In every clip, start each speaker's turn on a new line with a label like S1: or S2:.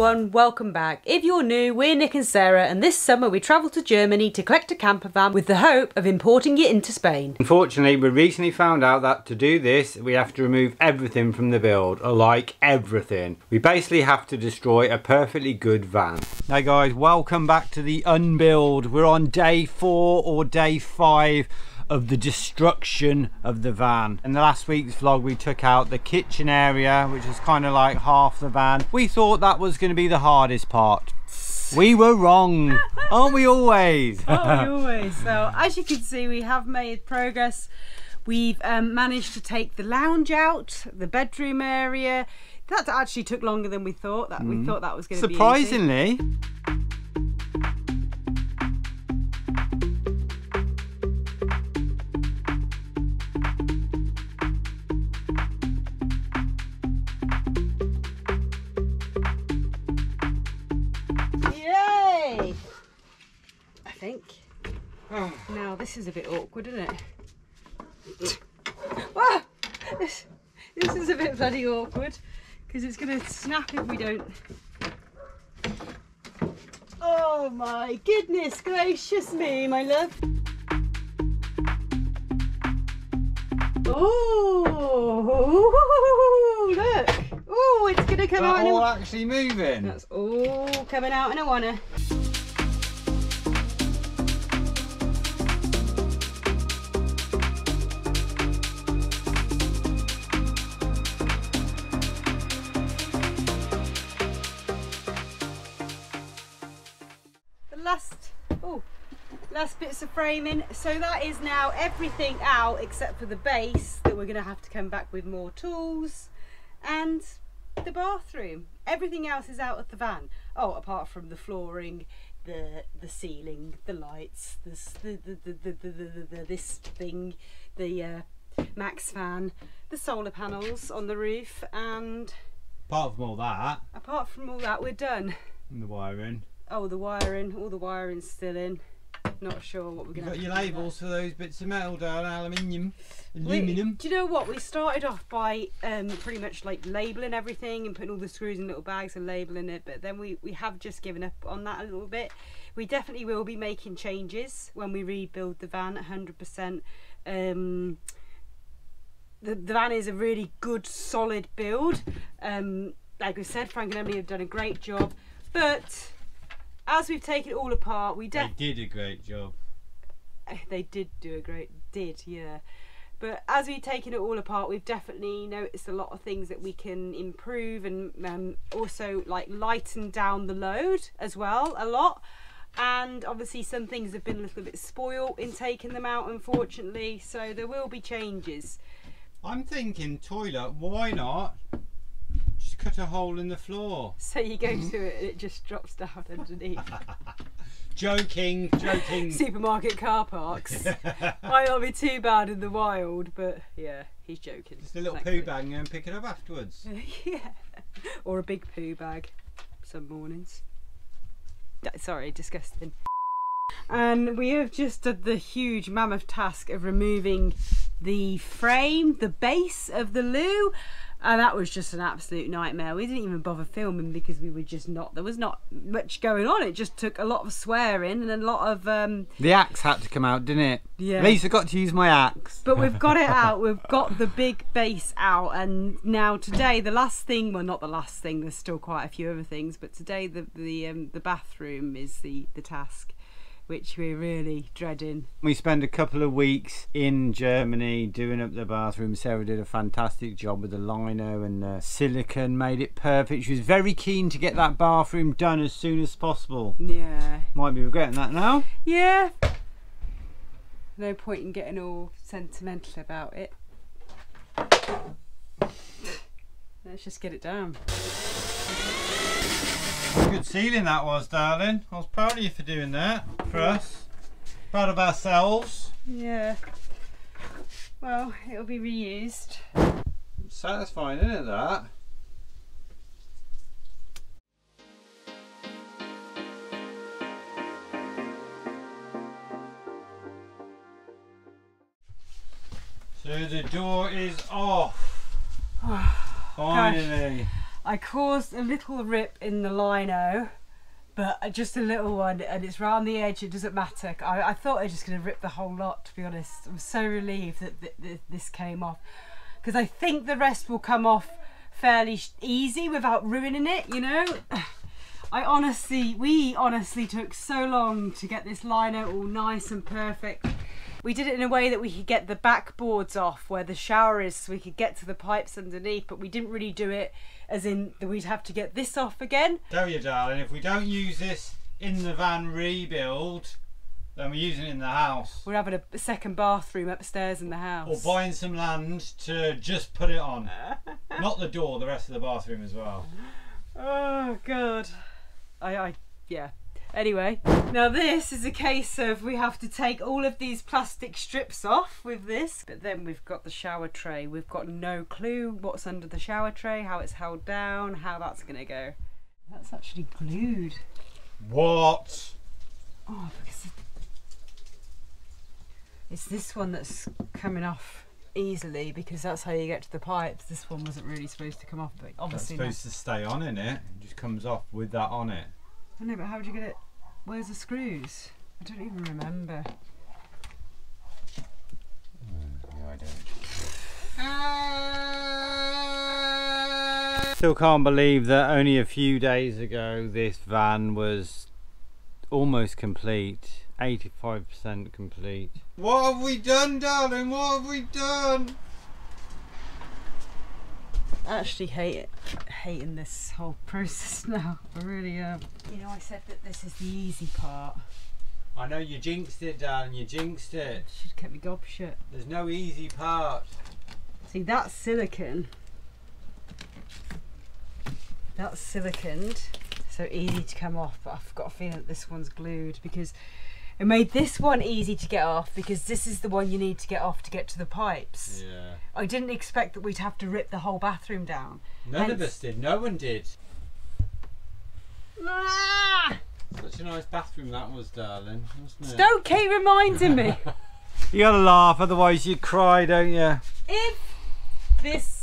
S1: everyone, welcome back. If you're new, we're Nick and Sarah, and this summer we travelled to Germany to collect a camper van with the hope of importing it into Spain.
S2: Unfortunately, we recently found out that to do this, we have to remove everything from the build, like everything. We basically have to destroy a perfectly good van. Hey guys, welcome back to the unbuild. We're on day four or day five of the destruction of the van. In the last week's vlog we took out the kitchen area which is kind of like half the van. We thought that was going to be the hardest part. We were wrong, aren't we always?
S1: oh, we always. So, as you can see, we have made progress. We've um, managed to take the lounge out, the bedroom area. That actually took longer than we thought. That we thought that was going to be.
S2: Surprisingly.
S1: Now this is a bit awkward, isn't it? Ah! this, this is a bit bloody awkward because it's going to snap if we don't. Oh my goodness gracious me, my love. Oh, look. Oh, it's going to come out
S2: That
S1: in a
S2: all actually moving.
S1: that's all coming out in a wanna. Framing. So that is now everything out except for the base that we're gonna have to come back with more tools and the bathroom. Everything else is out of the van. Oh, apart from the flooring, the the ceiling, the lights, this the the the the, the, the, the, the this thing, the uh, max fan, the solar panels on the roof, and
S2: Apart from all that,
S1: apart from all that, we're done.
S2: and the wiring.
S1: Oh, the wiring, all the wiring's still in. Not sure what we're gonna.
S2: got your
S1: have to with that.
S2: labels for those bits of metal down, aluminium. Aluminum.
S1: do you know what? We started off by um, pretty much like labelling everything and putting all the screws in little bags and labelling it, but then we, we have just given up on that a little bit. We definitely will be making changes when we rebuild the van 100%. Um, the, the van is a really good, solid build. Um, like we said, Frank and Emily have done a great job, but as we've taken it all apart, we
S2: They did a great job.
S1: they did do a great did yeah but as we've taken it all apart we've definitely noticed a lot of things that we can improve and um, also like lighten down the load as well a lot and obviously some things have been a little bit spoiled in taking them out unfortunately so there will be changes
S2: I'm thinking toilet, why not? Just cut a hole in the floor.
S1: so you go to it and it just drops down underneath
S2: Joking, joking.
S1: supermarket car parks might not be too bad in the wild but yeah he's joking
S2: Just a little poo bag and go and pick it up afterwards.
S1: yeah. Or a big poo bag some mornings. Sorry, disgusting. And we have just done the huge mammoth task of removing the frame, the base of the loo. And that was just an absolute nightmare. We didn't even bother filming because we were just not, there was not much going on. It just took a lot of swearing and a lot of, um,
S2: The axe had to come out, didn't it?
S1: Yeah.
S2: At least I got to use my axe.
S1: but we've got it out. We've got the big base out, and now today the last thing. Well, not the last thing. There's still quite a few other things, but today the the um, the bathroom is the the task, which we're really dreading.
S2: We spent a couple of weeks in Germany doing up the bathroom. Sarah did a fantastic job with the lino and the silicone, made it perfect. She was very keen to get that bathroom done as soon as possible.
S1: Yeah,
S2: Might be regretting that now.
S1: yeah. No point in getting all sentimental about it. Let's just get it down.
S2: Good sealing that was, darling. I was proud of you for doing that for us. Proud of ourselves.
S1: Yeah. Well, it'll be reused.
S2: Satisfying, isn't it, that? So the door is off. Oh, Finally.
S1: I caused a little rip in the lino, but just a little one, and it's round the edge. It doesn't matter. I, I thought I was just going to rip the whole lot. To be honest, I'm so relieved that th- th- this came off because I think the rest will come off fairly easy without ruining it. You know. I honestly, we honestly took so long to get this lino all nice and perfect. We did it in a way that we could get the backboards off where the shower is so we could get to the pipes underneath, but we didn't really do it as in that we'd have to get this off again.
S2: Tell you, darling, if we don't use this in the van rebuild, then we're using it in the house.
S1: We're having a second bathroom upstairs in the house.
S2: Or buying some land to just put it on. Not the door, the rest of the bathroom as well.
S1: Oh god. I I yeah. Anyway, now this is a case of we have to take all of these plastic strips off with this, but then we've got the shower tray. We've got no clue what's under the shower tray, how it's held down, how that's gonna go. That's actually glued.
S2: What?
S1: Oh, because it's this one that's coming off easily because that's how you get to the pipes. This one wasn't really supposed to come off, but obviously. not.
S2: supposed to stay on in it. It just comes off with that on it.
S1: I know, but how would you get it? Where's the screws? I don't even remember.
S2: Yeah, I don't. Still can't believe that only a few days ago this van was almost complete. 85% complete. What have we done, darling? What have we done?
S1: I actually hate it, hating this whole process now. I really am. You know, I said that this is the easy part.
S2: I know you jinxed it, darling. You jinxed it.
S1: Should have kept me gob shut.
S2: There's no easy part.
S1: See, that's silicon. That's siliconed, so easy to come off. But I've got a feeling that this one's glued because it made this one easy to get off because this is the one you need to get off to get to the pipes.
S2: Yeah.
S1: I didn't expect that we'd have to rip the whole bathroom down.
S2: None of us did. No one did.
S1: Ah!
S2: Such a nice bathroom that was, darling. Wasn't it?
S1: Don't keep reminding me.
S2: You gotta laugh, otherwise you cry, don't you?
S1: if this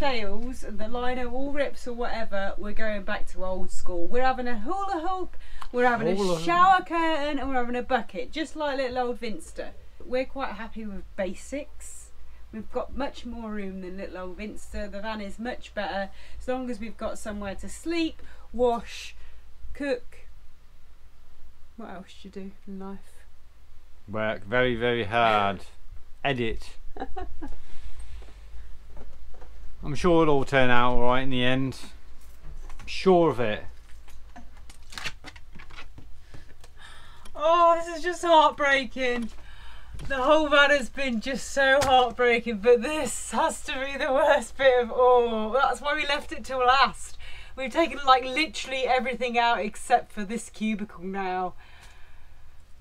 S1: fails and the lino all rips or whatever, we're going back to old school. We're having a hula hoop, we're having
S2: Hula
S1: a shower curtain, and we're having a bucket, just like little old Vinster. We're quite happy with basics. We've got much more room than little old Vinster. The van is much better as long as we've got somewhere to sleep, wash, cook. What else do you do in life?
S2: Work very, very hard. Edit. I'm sure it'll all turn out alright in the end. I'm sure of it.
S1: Oh, this is just heartbreaking. The whole van has been just so heartbreaking, but this has to be the worst bit of all. That's why we left it till last. We've taken like literally everything out except for this cubicle now.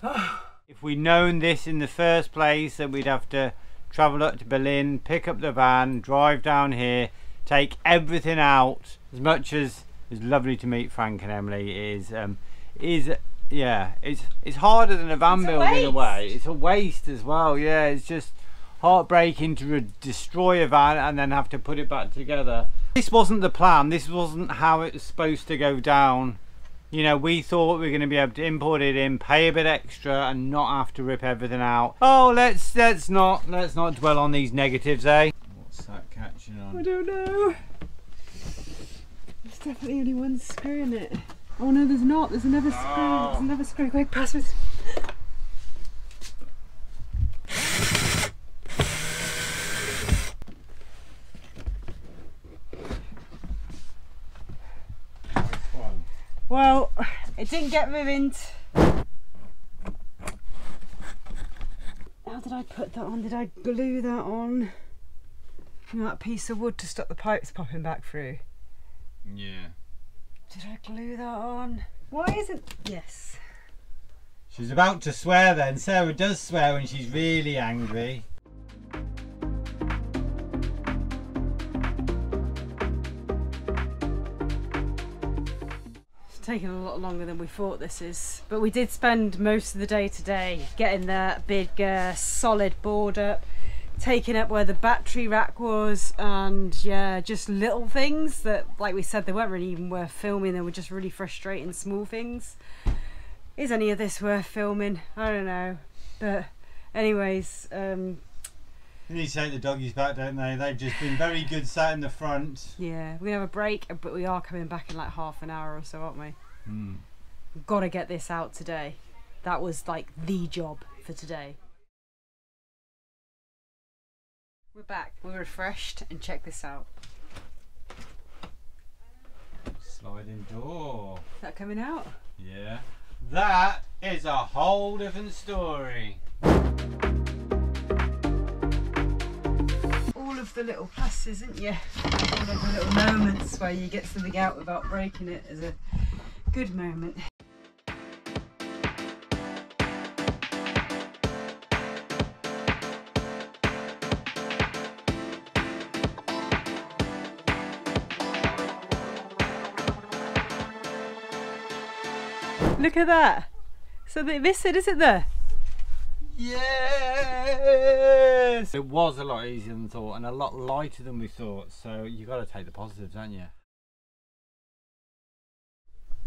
S2: If we'd known this in the first place, then we'd have to travel up to Berlin, pick up the van, drive down here, take everything out. As much as it's lovely to meet Frank and Emily, it is um, is yeah, it's it's harder than a van
S1: It's a
S2: build in a way. It's a waste as well. Yeah, it's just heartbreaking to destroy a van and then have to put it back together. This wasn't the plan. This wasn't how it was supposed to go down. You know, we thought we were going to be able to import it in, pay a bit extra, and not have to rip everything out. Oh, let's let's not let's not dwell on these negatives, eh? What's that catching on?
S1: I don't know. There's definitely only one screw in it. Oh no, there's not. There's another screw.
S2: Oh.
S1: There's another screw. Quick, pass me. Well, it didn't get ruined. How did I put that on? Did I glue that on? You know, that piece of wood to stop the pipes popping back through.
S2: Yeah.
S1: Did I glue that on? Why isn't. Yes.
S2: She's about to swear then. Sarah does swear when she's really angry.
S1: Taken a lot longer than we thought this is. But we did spend most of the day today getting that big uh, solid board up, taking up where the battery rack was and yeah just little things that like we said they weren't really even worth filming they were just really frustrating small things is any of this worth filming i don't know but anyways um
S2: They need to take the doggies back, don't they? They've just been very good sat in the front.
S1: yeah we're gonna have a break but we are coming back in like half an hour or so aren't we
S2: Mm.
S1: we've got to get this out today that was like the job for today we're back we're refreshed and check this out
S2: Sliding door.
S1: is that coming out
S2: Yeah. That is a whole different story.
S1: Of the little pluses, isn't you? All of the little moments where you get something out without breaking it is a good moment. Look at that. Something missing, isn't there?
S2: Yes! It was a lot easier than thought and a lot lighter than we thought, so you got to take the positives, don't you?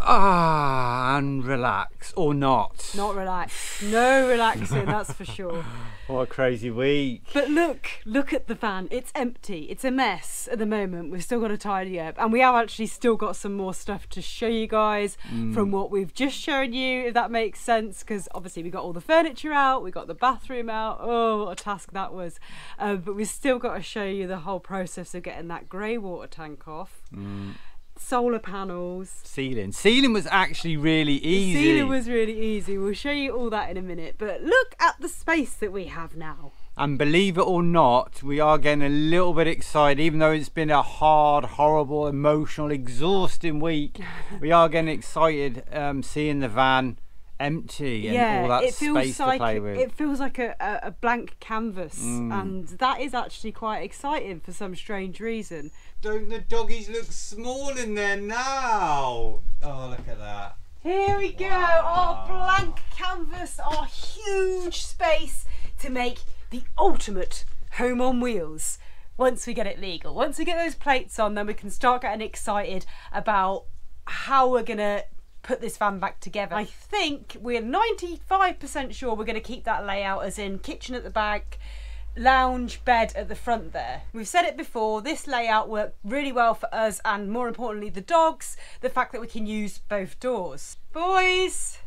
S2: Ah, and relax or not.
S1: Not relax. No relaxing, that's for sure.
S2: What a crazy week.
S1: But look, look at the van. It's empty. It's a mess at the moment. We've still got to tidy up. And we have actually still got some more stuff to show you guys from what we've just shown you, if that makes sense. Because obviously we got all the furniture out, we got the bathroom out. Oh, what a task that was. Um, but we've still got to show you the whole process of getting that grey water tank off. Solar panels.
S2: Ceiling. Ceiling was actually really easy.
S1: Ceiling was really easy. We'll show you all that in a minute. But look at the space that we have now.
S2: And believe it or not, we are getting a little bit excited, even though it's been a hard, horrible, emotional, exhausting week. we are getting excited um, seeing the van empty and all that
S1: it feels
S2: space
S1: like
S2: to play with.
S1: it feels like a, a, a blank canvas,
S2: Mm.
S1: and that is actually quite exciting for some strange reason.
S2: Don't the doggies look small in there now? Oh, look at that.
S1: Here we go,
S2: Wow.
S1: our blank canvas, our huge space to make the ultimate home on wheels. Once we get it legal, once we get those plates on, then we can start getting excited about how we're gonna put this van back together. I think we're 95% sure we're gonna keep that layout as in kitchen at the back, lounge bed at the front there. We've said it before, this layout worked really well for us and more importantly the dogs, the fact that we can use both doors. Boys,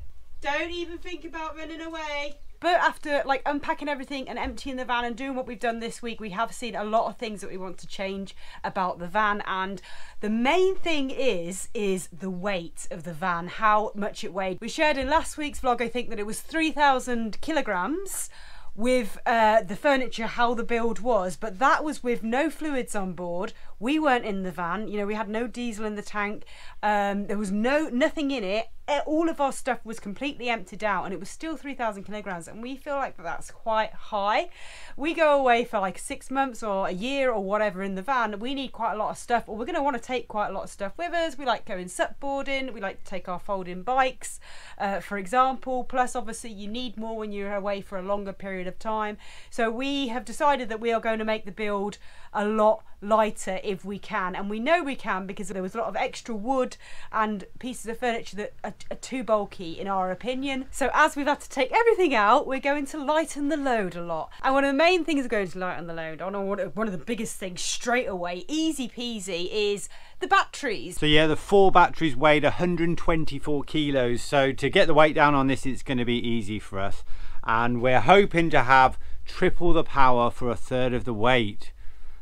S1: don't even think about running away. But after like unpacking everything and emptying the van and doing what we've done this week, we have seen a lot of things that we want to change about the van and the main thing is is the weight of the van, how much it weighed. We shared in last week's vlog I think that it was 3000 kilograms with uh, the furniture how the build was but that was with no fluids on board we weren't in the van you know we had no diesel in the tank um, there was no nothing in it. All of our stuff was completely emptied out and it was still 3000 kilograms and we feel like that's quite high. We go away for like six months or a year or whatever in the van we need quite a lot of stuff or we're going to want to take quite a lot of stuff with us. We like going supboarding we like to take our folding bikes uh, for example. Plus obviously you need more when you're away for a longer period of time. So we have decided that we are going to make the build a lot lighter if we can and we know we can because there was a lot of extra wood and pieces of furniture that are, are too bulky in our opinion so as we've had to take everything out we're going to lighten the load a lot and one of the main things going to lighten the load oh, on know one one of the biggest things straight away easy peasy is the batteries
S2: So yeah, the four batteries weighed 124 kilos. So to get the weight down on this, it's going to be easy for us. And we're hoping to have triple the power for a third of the weight.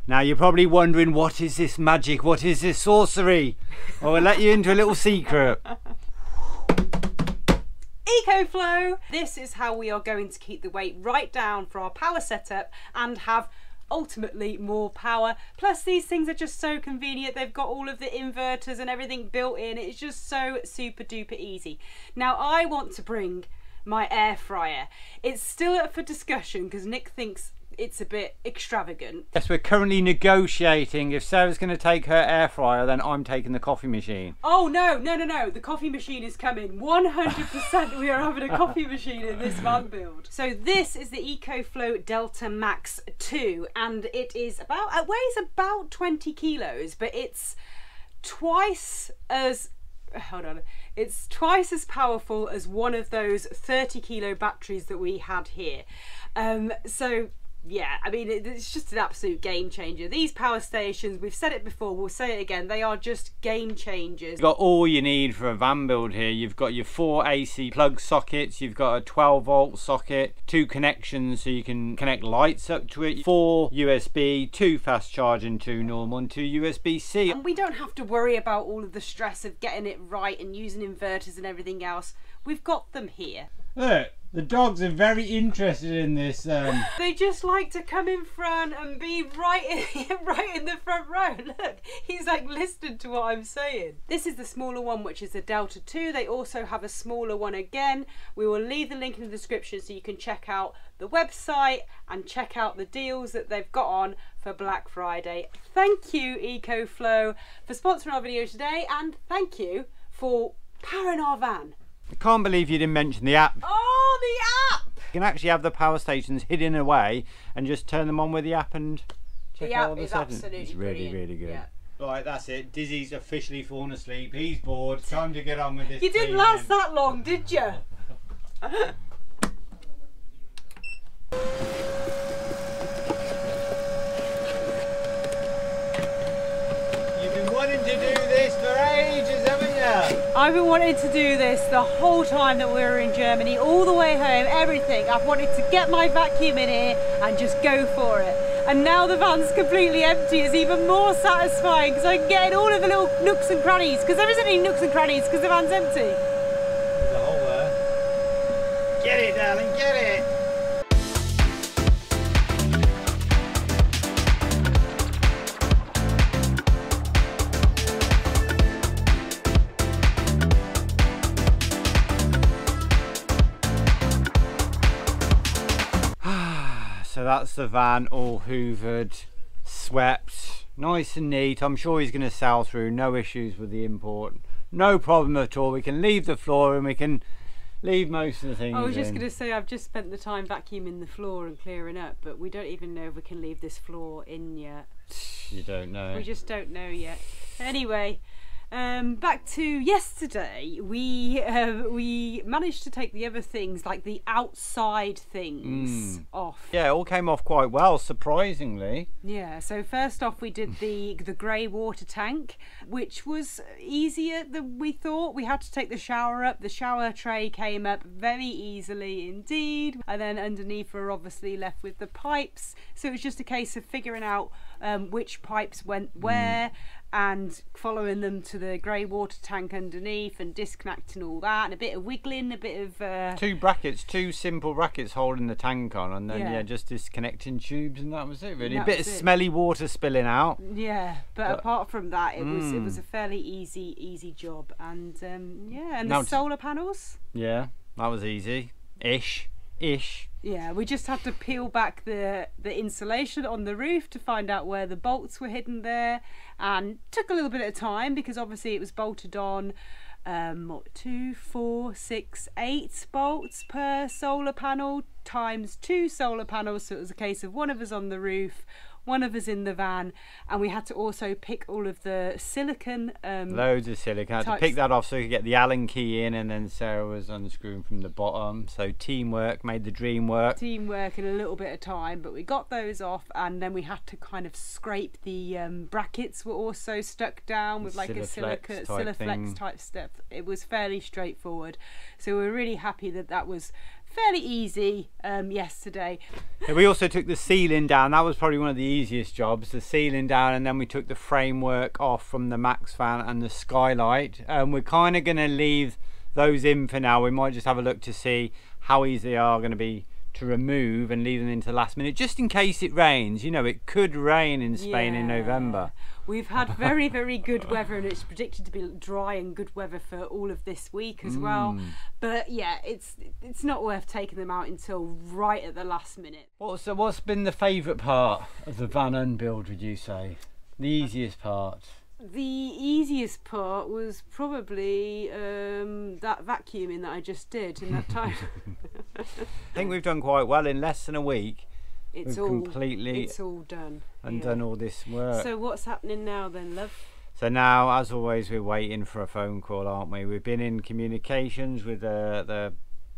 S2: Now you're probably wondering, what is this magic? What is this sorcery? Well, we'll let you into a little secret.
S1: EcoFlow. This is how we are going to keep the weight right down for our power setup and have ultimately more power. Plus these things are just so convenient. They've got all of the inverters and everything built in. It's just so super duper easy. Now I want to bring my air fryer. It's still up for discussion because Nick thinks it's a bit extravagant.
S2: Yes, we're currently negotiating. If Sarah's going to take her air fryer, then I'm taking the coffee machine.
S1: Oh no, no, no, no! The coffee machine is coming. 100% we are having a coffee machine in this van build. So this is the EcoFlow Delta Max 2, and it is about it weighs about 20 kilos, but it's twice as hold on it's twice as powerful as one of those 30 kilo batteries that we had here um, so yeah, I mean, it's just an absolute game changer. These power stations, we've said it before, we'll say it again, they are just game changers.
S2: You've got all you need for a van build here. You've got your four AC plug sockets, you've got a 12 volt socket, two connections so you can connect lights up to it, four USB, two fast charging, two normal, and two USB-C.
S1: And we don't have to worry about all of the stress of getting it right and using inverters and everything else. We've got them here.
S2: Look, the dogs are very interested in this. Um...
S1: They just like to come in front and be right in, right in the front row. Look, he's like listening to what I'm saying. This is the smaller one, which is the Delta 2. They also have a smaller one again. We will leave the link in the description so you can check out the website and check out the deals that they've got on for Black Friday. Thank you, EcoFlow, for sponsoring our video today, and thank you for powering our van.
S2: I can't believe you didn't mention the app.
S1: Oh, the app!
S2: You can actually have the power stations hidden away and just turn them on with the app and check
S1: the
S2: out
S1: app
S2: all the
S1: is
S2: settings.
S1: absolutely
S2: It's really,
S1: brilliant.
S2: really good.
S1: Yeah.
S2: Right, that's it. Dizzy's officially fallen asleep. He's bored. Time to get on with this.
S1: You didn't
S2: cleaning.
S1: last that long, did you?
S2: You've been wanting to do this for ages, haven't you?
S1: I've been wanting to do this the whole time that we were in Germany, all the way home, everything. I've wanted to get my vacuum in here and just go for it. And now the van's completely empty is even more satisfying because I can get in all of the little nooks and crannies because there isn't any nooks and crannies because the van's empty.
S2: So that's the van all hoovered, swept, nice and neat. I'm sure he's going to sail through, no issues with the import. No problem at all. We can leave the floor and we can leave most of the things
S1: I was just going to say I've just spent the time vacuuming the floor and clearing up, but we don't even know if we can leave this floor in yet.
S2: You don't know.
S1: We just don't know yet. Anyway, um, back to yesterday. We uh, we managed to take the other things, like the outside things,
S2: Mm.
S1: off.
S2: Yeah, it all came off quite well, surprisingly.
S1: Yeah. So first off, we did the the grey water tank, which was easier than we thought. We had to take the shower up. The shower tray came up very easily indeed, and then underneath we're obviously left with the pipes. So it was just a case of figuring out um, which pipes went where. And following them to the grey water tank underneath and disconnecting all that, and a bit of wiggling, a bit of uh,
S2: Two brackets, two simple brackets holding the tank on, and then yeah,
S1: Yeah.
S2: just disconnecting tubes, and that was it. Really, a bit of
S1: it.
S2: smelly water spilling out.
S1: Yeah, but,
S2: But-
S1: apart from that, it was it
S2: Mm.
S1: was a fairly easy easy job, and um, yeah, and
S2: Now
S1: the solar panels.
S2: Yeah, that was easy. Ish, ish.
S1: Yeah, we just had to peel back the the insulation on the roof to find out where the bolts were hidden there, and took a little bit of time because obviously it was bolted on. Um, what, two, four, six, eight bolts per solar panel times two solar panels. So it was a case of one of us on the roof, one of us in the van, and we had to also pick all of the silicon. Um,
S2: Loads of silicon. I had to pick that off so we could get the Allen key in, and then Sarah was unscrewing from the bottom. So teamwork made the dream work.
S1: teamwork in a little bit of time, but we got those off, and then we had to kind of scrape the um, brackets were also stuck down with like a
S2: Sikaflex
S1: silica
S2: type Sikaflex
S1: type stuff. It was fairly straightforward, so we we're really happy that that was fairly easy um, yesterday.
S2: Yeah, we also took the ceiling down. That was probably one of the easiest jobs. The ceiling down, and then we took the framework off from the Max fan and the skylight. Um, we're kind of going to leave those in for now. We might just have a look to see how easy they are going to be to remove and leave them into the last minute just in case it rains. You know, it could rain in Spain in November.
S1: We've had very, very good weather, and it's predicted to be dry and good weather for all of this week as well.
S2: Mm.
S1: But yeah, it's it's not worth taking them out until right at the last minute.
S2: What's so what's been the favourite part of the van unbuild? Would you say the easiest part?
S1: The easiest part was probably um, that vacuuming that I just did in that time.
S2: I think we've done quite well in less than a week.
S1: it's all
S2: completely
S1: it's all done.
S2: and
S1: yeah.
S2: done all this work.
S1: So what's happening now then, love?
S2: So now, as always, we're waiting for a phone call, aren't we? We've been in communications with uh, the the,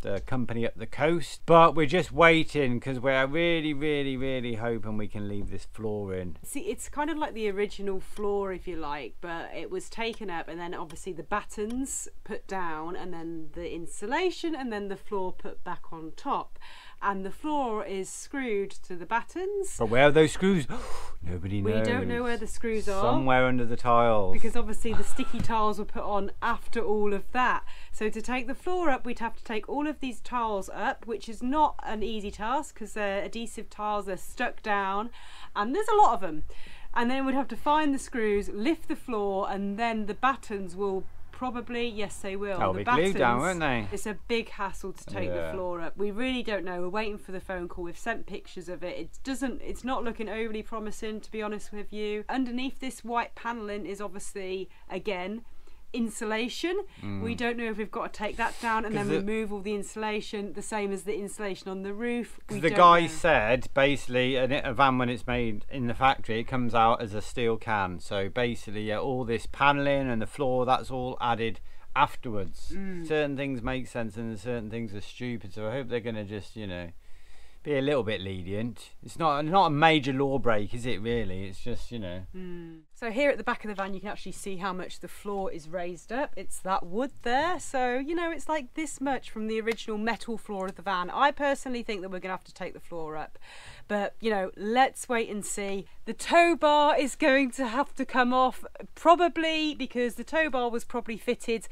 S2: the company up the coast, but we're just waiting because we're really, really, really hoping we can leave this floor in.
S1: See, it's kind of like the original floor, if you like, but it was taken up, and then obviously the battens put down, and then the insulation, and then the floor put back on top. And the floor is screwed to the battens.
S2: But where are those screws? Nobody knows.
S1: We don't know where the screws are.
S2: Somewhere under the tiles.
S1: because obviously the sticky tiles were put on after all of that. So to take the floor up, we'd have to take all of these tiles up, which is not an easy task because they're adhesive tiles, they're stuck down, and there's a lot of them. And then we'd have to find the screws, lift the floor, and then the battens will probably, yes, they will.
S2: They'll
S1: the
S2: be glued down, won't they?
S1: It's a big hassle to take the floor up. We really don't know. We're waiting for the phone call. We've sent pictures of it. It doesn't. It's not looking overly promising, to be honest with you. Underneath this white paneling is obviously again insulation. We don't know if we've got to take that down and then
S2: Mm. the-
S1: remove all the insulation, the same as the insulation on the roof.
S2: The guy
S1: know.
S2: said basically a, van when it's made in the factory, it comes out as a steel can. So basically, yeah, all this paneling and the floor, that's all added afterwards.
S1: Mm.
S2: Certain things make sense and certain things are stupid. So I hope they're gonna just, you know, be a little bit lenient. It's not not a major law break, is it? Really, it's just you know. Hmm.
S1: So here at the back of the van, you can actually see how much the floor is raised up. It's that wood there, so you know it's like this much from the original metal floor of the van. I personally think that we're going to have to take the floor up, but you know, let's wait and see. The tow bar is going to have to come off, probably because the tow bar was probably fitted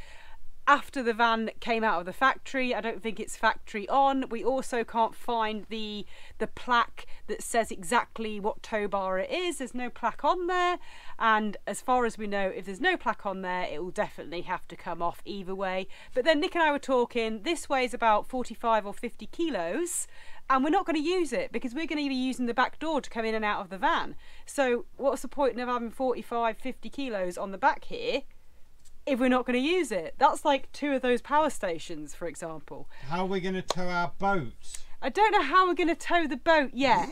S1: after the van came out of the factory. I don't think it's factory on. We also can't find the the plaque that says exactly what tow bar it is. There's no plaque on there. And as far as we know, if there's no plaque on there, it will definitely have to come off either way. But then Nick and I were talking, this weighs about 45 or 50 kilos. And we're not going to use it because we're going to be using the back door to come in and out of the van. So, what's the point of having 45, 50 kilos on the back here if we're not going to use it. That's like two of those power stations, for example.
S2: How are we gonna tow our boat?
S1: I don't know how we're going to tow the boat yet,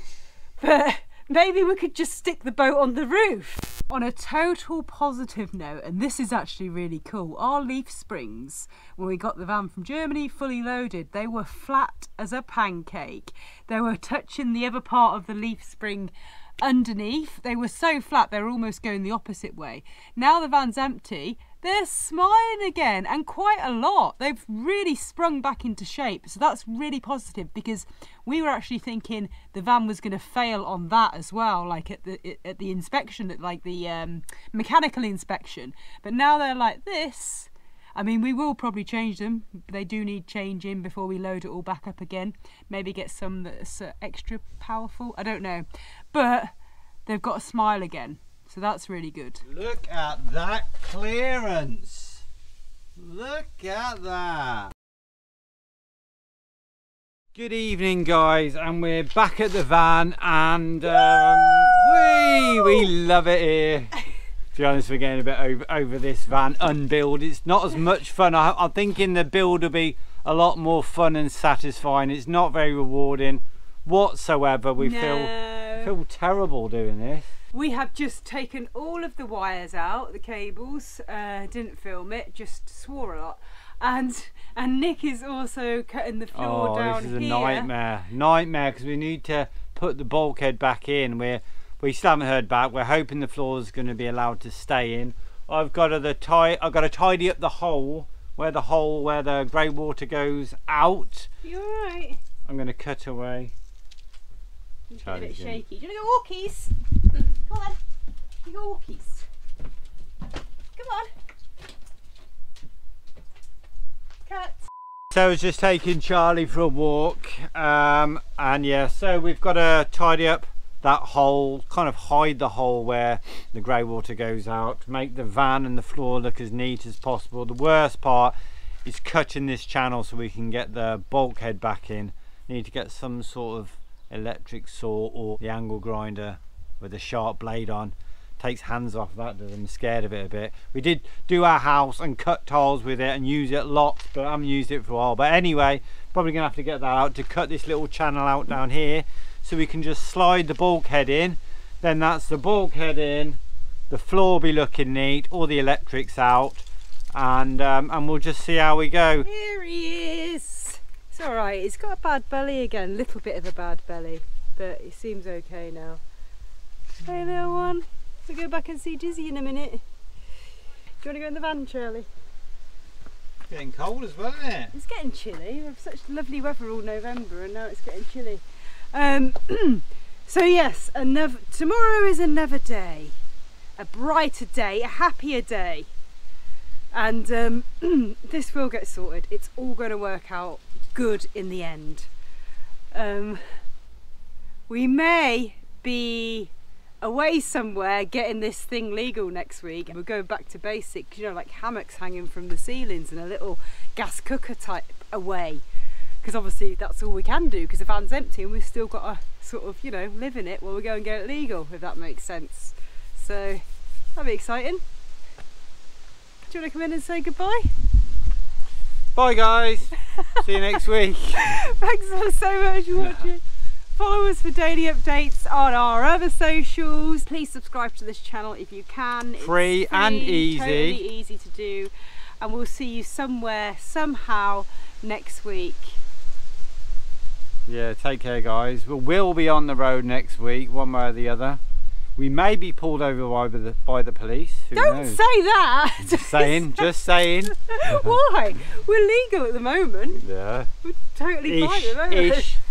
S1: but maybe we could just stick the boat on the roof. On a total positive note, and this is actually really cool, our leaf springs, when we got the van from Germany fully loaded, they were flat as a pancake. They were touching the other part of the leaf spring underneath. They were so flat, they were almost going the opposite way. Now the van's empty, they're smiling again and quite a lot. They've really sprung back into shape. So that's really positive because we were actually thinking the van was going to fail on that as well, like at the at the inspection, like the um, mechanical inspection. But now they're like this. I mean, we will probably change them. They do need changing before we load it all back up again. Maybe get some that's uh, extra powerful. I don't know. But they've got a smile again. So that's really good.
S2: Look at that clearance. Look at that. Good evening, guys, and we're back at the van, and um, we we love it here. To be honest, we're getting a bit over over this van unbuild. It's not as much fun. I, I'm thinking the build will be a lot more fun and satisfying. It's not very rewarding whatsoever. We feel feel terrible doing this.
S1: We have just taken all of the wires out, the cables. Uh, didn't film it, just swore a lot. And and Nick is also cutting the floor
S2: Oh,
S1: down
S2: this is a nightmare. Nightmare because we need to put the bulkhead back in. We're we still haven't heard back. We're hoping the floor is going to be allowed to stay in. I've got to the tie. I've got to tidy up the hole where the hole where the grey water goes out.
S1: You alright?
S2: I'm going to cut away.
S1: It's a bit shaky. Do you want to go walkies? Come on. You. Come on. Cut.
S2: So I was just taking Charlie for a walk um, and yeah so we've got to tidy up that hole kind of hide the hole where the grey water goes out make the van and the floor look as neat as possible the worst part is cutting this channel so we can get the bulkhead back in need to get some sort of electric saw or the angle grinder with a sharp blade on takes hands off that does I'm scared of it a bit we did do our house and cut tiles with it and use it lots but I haven't used it for a while but anyway probably gonna have to get that out to cut this little channel out down here so we can just slide the bulkhead in then that's the bulkhead in the floor be looking neat all the electrics out and um, and we'll just see how we go
S1: Here he is. It's all right. He's got a bad belly again, little bit of a bad belly, but he seems okay now. Hey, little one. We'll go back and see Dizzy in a minute. Do you want to go in the van, Charlie?
S2: getting cold as well isn't it
S1: It's getting chilly. We've such lovely weather all November, and now it's getting chilly. Um, so yes, another tomorrow is another day, a brighter day, a happier day, and um, this will get sorted. It's all going to work out good in the end. Um, we may be away somewhere getting this thing legal next week. And we're going back to basic, you know, like hammocks hanging from the ceilings and a little gas cooker type away. Because obviously that's all we can do because the van's empty and we've still got to sort of, you know, live in it while we go and get it legal, if that makes sense. So that'll be exciting. Do you want to come in and say goodbye?
S2: bye guys see you next week
S1: Thanks so- so much for watching. Follow us for daily updates on our other socials. Please subscribe to this channel if you can. It's
S2: Free and easy.
S1: Totally easy to do. And we'll see you somewhere, somehow, next week.
S2: Yeah, take care, guys. We will be on the road next week, one way or the other. We may be pulled over by the by the police. Who
S1: Don't
S2: knows?
S1: say that!
S2: Just saying, just saying.
S1: Why? We're legal at the moment.
S2: Yeah.
S1: We're totally fine at the moment.
S2: ish.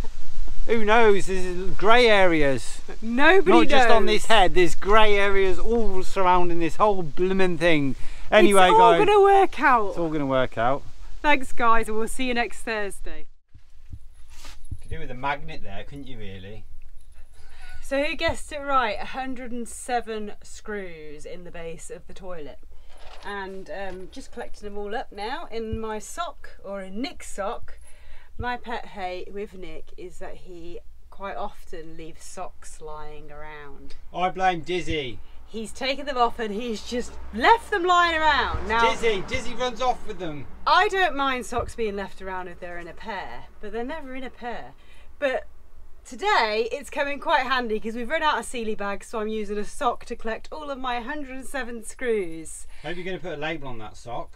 S2: Who knows? There's grey areas.
S1: Nobody
S2: Not just on this head. There's grey areas all surrounding this whole blooming thing. Anyway,
S1: it's all
S2: guys,
S1: gonna work out.
S2: it's all going to work out.
S1: Thanks, guys, and we'll see you next Thursday.
S2: Could do with a magnet there, couldn't you? Really?
S1: So who guessed it right? 107 screws in the base of the toilet. And um, just collecting them all up now in my sock or in Nick's sock. My pet hate with Nick is that he quite often leaves socks lying around.
S2: I blame Dizzy.
S1: He's taken them off and he's just left them lying around. Now,
S2: Dizzy, Dizzy runs off with them.
S1: I don't mind socks being left around if they're in a pair, but they're never in a pair. But today it's coming quite handy because we've run out of Sealy bags, so I'm using a sock to collect all of my 107 screws.
S2: Hope you're going to put a label on that sock.